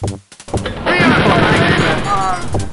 We are playing, um,